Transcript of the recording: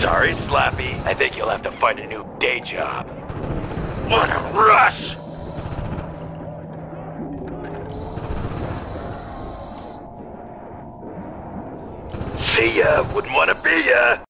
Sorry, Slappy. I think you'll have to find a new day job. What a rush! See ya. Wouldn't want to be ya.